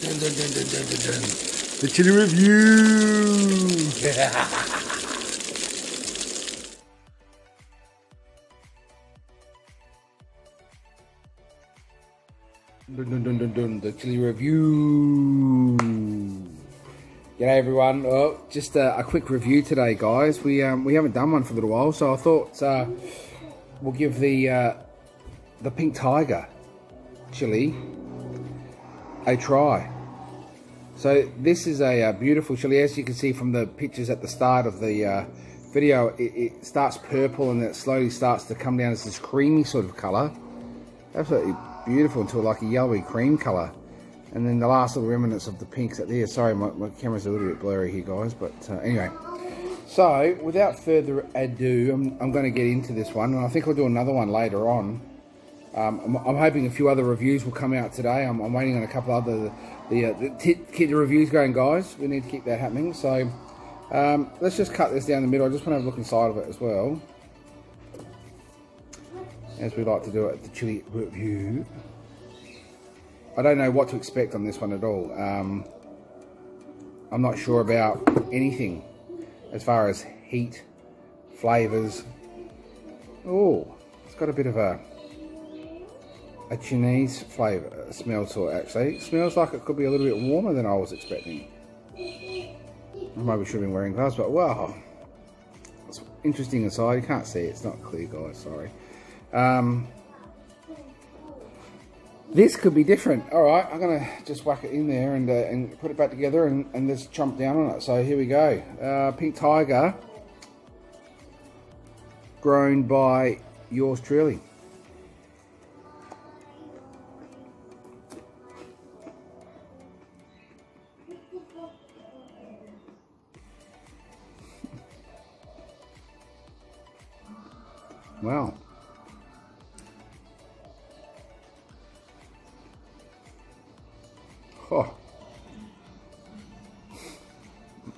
Dun, dun, dun. The chili review. dun, dun, dun. The chili review. G'day everyone. Oh, just a, a quick review today, guys. We um, we haven't done one for a little while, so I thought uh, we'll give the uh, the pink tiger chili a try. So this is a, uh, beautiful chili, as you can see from the pictures at the start of the uh, video. It, it, starts purple and it slowly starts to come down as this creamy sort of colour. Absolutely beautiful until like a yellowy cream colour. And then the last little remnants of the pinks at there. Sorry, my, my camera's a little bit blurry here, guys. But uh, anyway. So, without further ado, I'm, I'm going to get into this one. And I think I'll do another one later on. Um, I'm, I'm, hoping a few other reviews will come out today. I'm, I'm waiting on a couple other the, uh, the keep the reviews going, guys. We need to keep that happening. So um, let's just cut this down the middle. I just want to have a look inside of it as well, as we like to do at the chili review. I don't know what to expect on this one at all. Um, I'm not sure about anything as far as heat, flavors. Oh, it's got a bit of a a Chinese flavour smell to it actually. It smells like it could be a little bit warmer than I was expecting. I maybe should have been wearing gloves, but wow. It's interesting inside. You can't see it. It's not clear, guys. Sorry. Um, this could be different. All right, I'm to just whack it in there and, uh, and put it back together and, and just chomp down on it. So here we go. Uh, Pink Tiger, grown by yours truly. Wow. Oh.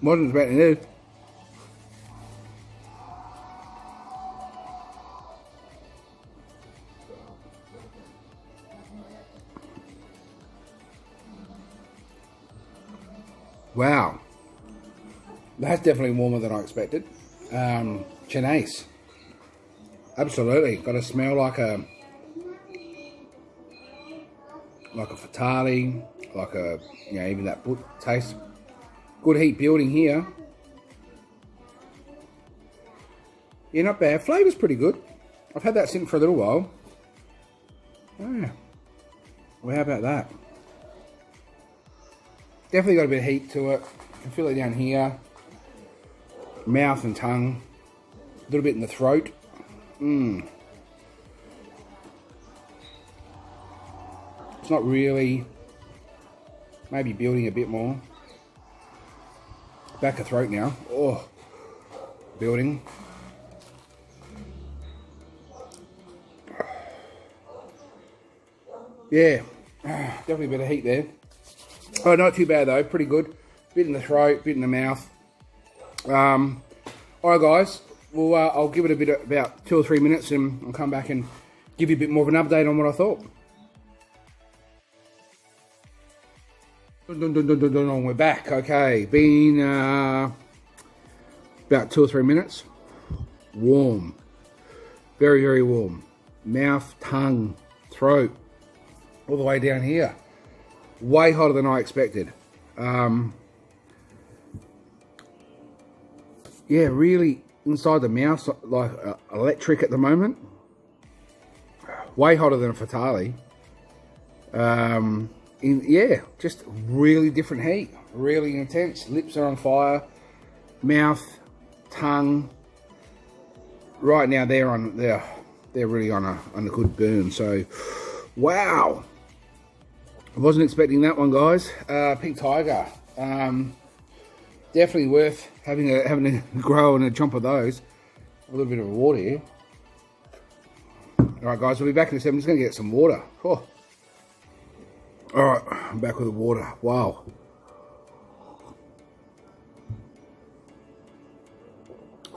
Wasn't expecting this. Wow. That's definitely warmer than I expected. Um, Chinese. Absolutely, got to smell like a like a fatali, like a you know even that boot taste. Good heat building here. Yeah, not bad. Flavour's pretty good. I've had that sitting for a little while. Yeah. Well, how about that? Definitely got a bit of heat to it. You can feel it down here. Mouth and tongue. A little bit in the throat. Mmm. It's not really. Maybe building a bit more. Back of throat now. Oh. Building. Yeah. Definitely a bit of heat there. Oh, not too bad though. Pretty good. Bit in the throat, bit in the mouth. Um, Alright guys, well, uh, I'll give it a bit of, about two or three minutes and I'll come back and give you a bit more of an update on what I thought. Dun, dun, dun, we're back. Okay, been uh, about two or three minutes. Warm, very, very warm. Mouth, tongue, throat, all the way down here. Way hotter than I expected. Um, yeah, really inside the mouth like uh, electric at the moment. Way hotter than a Fatali. Um, in, yeah, just really different heat. Really intense. Lips are on fire. Mouth, tongue. Right now they're on they're they're really on a on a good burn. So wow. I wasn't expecting that one guys. Uh, Pink Tiger. Um, definitely worth having a having a grow and a chomp of those. A little bit of water here. All right, guys, we'll be back in a second. I'm just going to get some water. Oh. All right, I'm back with the water. Wow.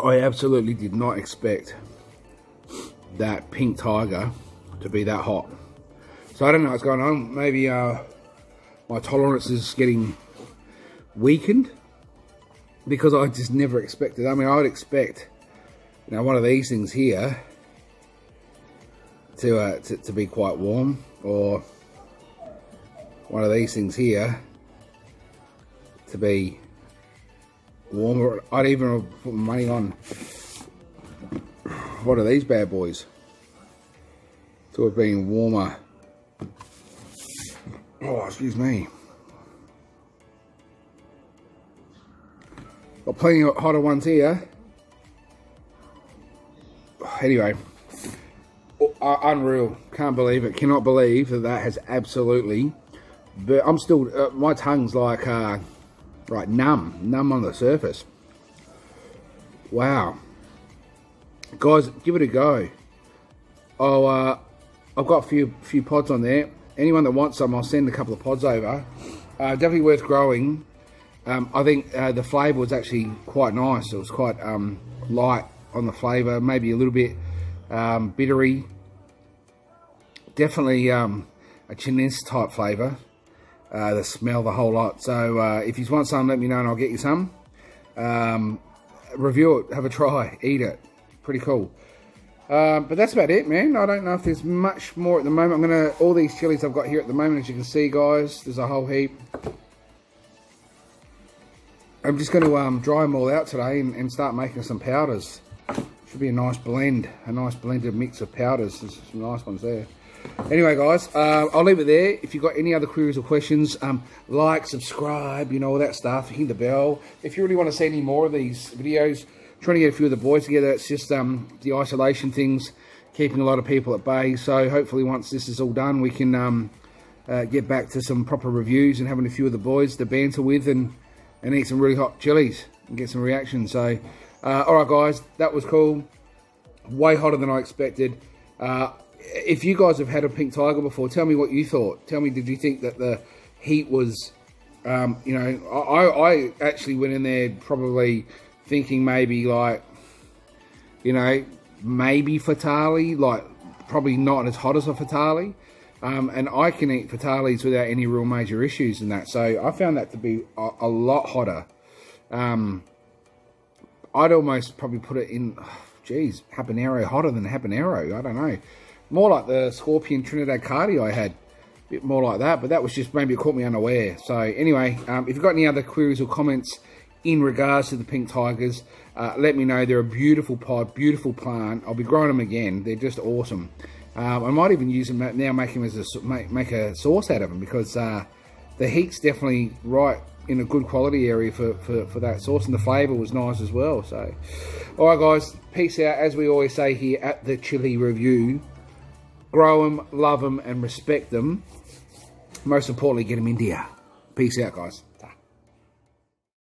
I absolutely did not expect that pink tiger to be that hot. So I don't know what's going on. Maybe uh, my tolerance is getting weakened because I just never expected. I mean, I would expect, you know, one of these things here to, uh, to, to be quite warm or one of these things here to be warmer. I'd even put money on one of these bad boys to have been warmer. Oh, excuse me. Got plenty of hotter ones here. Anyway, uh, unreal. Can't believe it. Cannot believe that that has absolutely. But I'm still. Uh, my tongue's like uh, right numb, numb on the surface. Wow, guys, give it a go. Oh, uh, I've got a few few pods on there. Anyone that wants some, I'll send a couple of pods over. Uh, definitely worth growing. Um, I think uh, the flavour was actually quite nice. It was quite um, light on the flavour, maybe a little bit um, bittery. Definitely um, a Chinese type flavour. Uh, the smell, the whole lot. So uh, if you want some, let me know and I'll get you some. Um, review it, have a try, eat it. Pretty cool. Um, but that's about it, man. I don't know if there's much more at the moment. I'm to, all these chilies I've got here at the moment, as you can see, guys, there's a whole heap. I'm just going to um, dry them all out today and, and, start making some powders. Should be a nice blend, a nice blended mix of powders. There's some nice ones there. Anyway, guys, uh, I'll leave it there. If you've got any other queries or questions, um, like, subscribe, you know, all that stuff. Hit the bell. If you really want to see any more of these videos, trying to get a few of the boys together. It's just um, the isolation things keeping a lot of people at bay. So hopefully once this is all done, we can um, uh, get back to some proper reviews and having a few of the boys to banter with and, and eat some really hot chilies and get some reactions. So, uh, all right, guys, that was cool. Way hotter than I expected. Uh, if you guys have had a pink tiger before, tell me what you thought. Tell me, did you think that the heat was, um, you know, I, I actually went in there probably thinking maybe like, you know, maybe Fatali, like probably not as hot as a Fatali. Um, and I can eat Fatalis without any real major issues in that. So I found that to be a, a lot hotter. Um, I'd almost probably put it in, geez, habanero hotter than habanero. I don't know. More like the Scorpion Trinidad Cardi I had. A bit more like that, but that was just maybe it caught me unaware. So anyway, um, if you've got any other queries or comments, in regards to the pink tigers, uh, let me know. They're a beautiful pod, beautiful plant. I'll be growing them again. They're just awesome. Um, I might even use them now, make them as a make, make a sauce out of them because uh, the heat's definitely right in a good quality area for, for, for that sauce, and the flavour was nice as well. So, all right, guys, peace out. As we always say here at the Chili Review, grow them, love them, and respect them. Most importantly, get them in India. Peace out, guys.